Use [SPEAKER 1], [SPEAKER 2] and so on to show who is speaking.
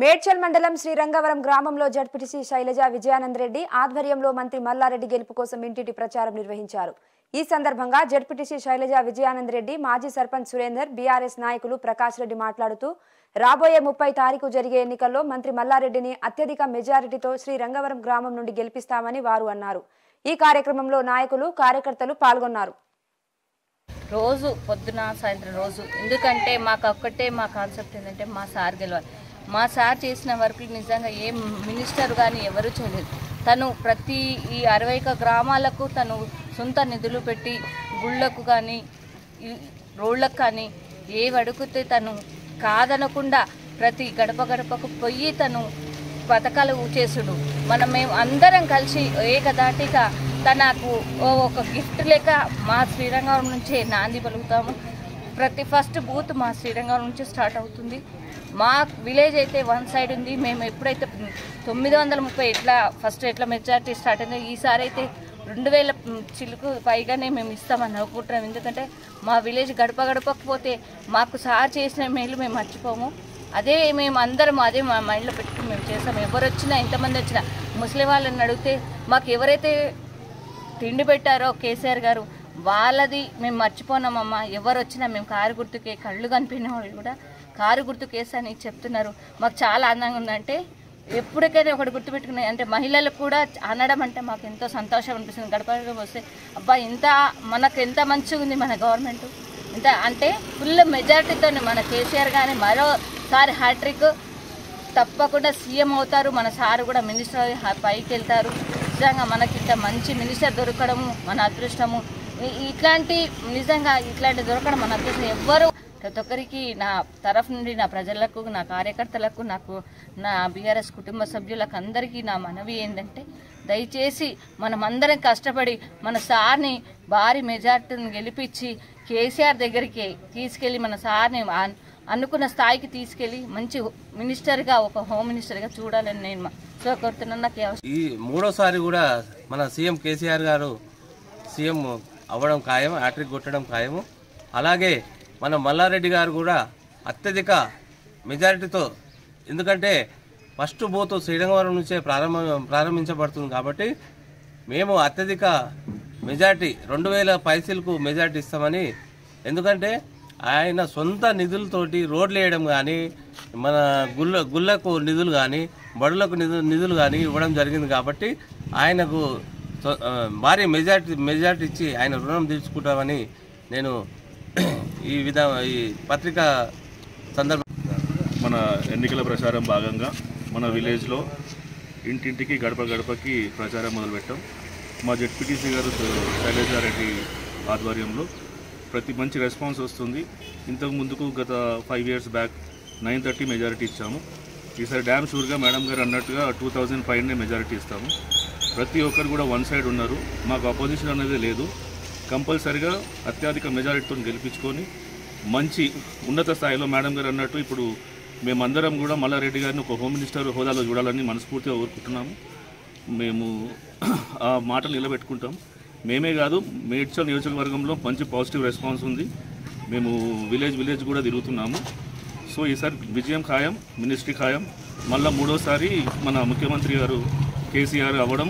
[SPEAKER 1] మేడ్చల్ మండలం శ్రీరంగవరం గ్రామంలో జడ్పీటీసీ శైలజ విజయానంద్ రెడ్డి ఆధ్వర్యంలో మంత్రి మల్లారెడ్డి గెలుపు కోసం ఇంటింటి ప్రచారం నిర్వహించారు. ఈ సందర్భంగా జడ్పీటీసీ శైలజ విజయానంద్ రెడ్డి మాజీ సర్పంచ్ సురేందర్ బీఆర్ఎస్ నాయకులు ప్రకాష్ రెడ్డి మాట్లాడుతూ రాబోయే ముప్పై తారీఖు జరిగే ఎన్నికల్లో మంత్రి మల్లారెడ్డిని అత్యధిక మెజారిటీతో శ్రీరంగవరం గ్రామం నుండి గెలిపిస్తామని వారు అన్నారు. ఈ కార్యక్రమంలో నాయకులు కార్యకర్తలు పాల్గొన్నారు.
[SPEAKER 2] రోజు పొద్దున సాయంత్రం రోజు ఎందుకంటే మాకు ఒక్కటే మా కాన్సెప్ట్ ఏంటంటే మా సార్ గెలవాలి. మా సార్ చేసిన వర్క్లు నిజంగా ఏ మినిస్టర్ కానీ ఎవరు చేయలేదు. తను ప్రతి ఈ అరవై గ్రామాలకు తను సొంత నిధులు పెట్టి గుళ్ళకు కానీ రోళ్ళకు రోడ్లకు కానీ ఏవి అడుగుతే తను కాదనకుండా ప్రతి గడప గడపకు పోయి తను పథకాలు చేసుడు. మనం మేము అందరం కలిసి ఏకదాటిగా తనకు ఒక గిఫ్ట్ లేక మా శ్రీరంగం నుంచే నాంది పలుకుతాము. ప్రతి ఫస్ట్ బూత్ మా శ్రీరంగం నుంచి స్టార్ట్ అవుతుంది. మా విలేజ్ అయితే వన్ సైడ్ ఉంది. మేము ఎప్పుడైతే తొమ్మిది వందల ముప్పై ఎట్లా ఫస్ట్ ఎట్లా మెజారిటీ స్టార్ట్ అయిందో ఈసారి అయితే రెండు వేల చిలుకు పైగానే మేము ఇస్తామని అనుకుంటున్నాం ఎందుకంటే మా విలేజ్ గడప గడపకపోతే మాకు సార్ చేసిన మేలు మేము మర్చిపోము. అదే మేము అందరం అదే మా మైండ్లో పెట్టుకుని మేము చేస్తాం. ఎవరు వచ్చినా ఎంతమంది వచ్చినా ముసలి వాళ్ళని అడిగితే మాకు ఎవరైతే తిండి పెట్టారో కేసీఆర్ గారు వాళ్ళది మేము మర్చిపోనామమ్మా ఎవరు వచ్చినా మేము కారు గుర్తుకే కళ్ళు కనిపించిన వాళ్ళు కూడా కారు గుర్తు కేసు అని చెప్తున్నారు. మాకు చాలా ఆనందంగా ఉందంటే ఎప్పటికైనా ఒకటి గుర్తుపెట్టుకున్నాయి అంటే మహిళలకు కూడా అనడం అంటే మాకు ఎంతో సంతోషం అనిపిస్తుంది. గడప వస్తే అబ్బా ఇంత మనకు ఎంత మంచిగా ఉంది మన గవర్నమెంట్. ఇంత అంటే ఫుల్ మెజారిటీతో మన కేసీఆర్ కానీ మరోసారి హ్యాట్రిక్ తప్పకుండా సీఎం అవుతారు. మన సార్ కూడా మినిస్టర్ పైకి వెళ్తారు. నిజంగా మనకి ఇంత మంచి మినిస్టర్ దొరకడము మన అదృష్టము. ఇట్లాంటి నిజంగా ఇట్లాంటి దొరకడం మన అదృష్టం. ఎవ్వరు ప్రతి ఒక్కరికి నా తరఫు నుండి నా ప్రజలకు నా కార్యకర్తలకు నాకు నా బీఆర్ఎస్ కుటుంబ సభ్యులకు అందరికీ నా మనవి ఏంటంటే దయచేసి మనం అందరం కష్టపడి మన సార్ని భారీ మెజార్టీని గెలిపించి కేసీఆర్ దగ్గరికి తీసుకెళ్ళి మన సార్ని అనుకున్న స్థాయికి తీసుకెళ్ళి మంచి మినిస్టర్గా ఒక హోమ్ మినిస్టర్గా చూడాలని నేను సో కోరుతున్నాను. నాకు ఈ
[SPEAKER 3] ఈ మూడోసారి కూడా మన సీఎం కేసీఆర్ గారు సీఎం అవ్వడం ఖాయం హ్యాట్రిక్ కొట్టడం ఖాయము. అలాగే మన మల్లారెడ్డి గారు కూడా అత్యధిక మెజారిటీతో ఎందుకంటే ఫస్ట్ బోతో శ్రీరంగవరం నుంచే ప్రారంభ ప్రారంభించబడుతుంది కాబట్టి మేము అత్యధిక మెజార్టీ రెండు వేల పైసలకు మెజార్టీ ఇస్తామని ఎందుకంటే ఆయన సొంత నిధులతోటి రోడ్లు వేయడం కానీ మన గుళ్ళ గుళ్ళకు నిధులు కానీ బడులకు నిధులు నిధులు కానీ ఇవ్వడం జరిగింది కాబట్టి ఆయనకు భారీ మెజార్టీ మెజార్టీ ఇచ్చి ఆయన రుణం తీర్చుకుంటామని నేను ఈ విధ ఈ పత్రిక సందర్భ
[SPEAKER 4] మన ఎన్నికల ప్రచారం భాగంగా మన విలేజ్లో ఇంటింటికి గడప గడపకి ప్రచారం మొదలుపెట్టాం. మా జెడ్పీటీసీ గారు శైలజారెడ్డి ఆధ్వర్యంలో ప్రతి మంచి రెస్పాన్స్ వస్తుంది. ఇంతకు ముందుకు గత five years back nine thirty majority ఇచ్చాము. ఈసారి డ్యామ్ షూర్గా మేడం గారు అన్నట్టుగా టూ థౌజండ్ ఫైవ్నే మెజారిటీ ఇస్తాము. ప్రతి ఒక్కరు కూడా వన్ సైడ్ ఉన్నారు. మాకు అపోజిషన్ అనేది లేదు. కంపల్సరిగా అత్యధిక మెజారిటీతో గెలిపించుకొని మంచి ఉన్నత స్థాయిలో మేడం గారు అన్నట్టు ఇప్పుడు మేమందరం కూడా మల్లారెడ్డి గారిని ఒక హోమ్ మినిస్టర్ హోదాలో చూడాలని మనస్ఫూర్తిగా కోరుకుంటున్నాము. మేము ఆ మాటలు నిలబెట్టుకుంటాం. మేమే కాదు మేడ్చల్ నియోజకవర్గంలో మంచి పాజిటివ్ రెస్పాన్స్ ఉంది. మేము విలేజ్ విలేజ్ కూడా తిరుగుతున్నాము. సో ఈసారి విజయం ఖాయం మినిస్ట్రీ ఖాయం. మళ్ళీ మూడోసారి మన ముఖ్యమంత్రి గారు కేసీఆర్ అవ్వడం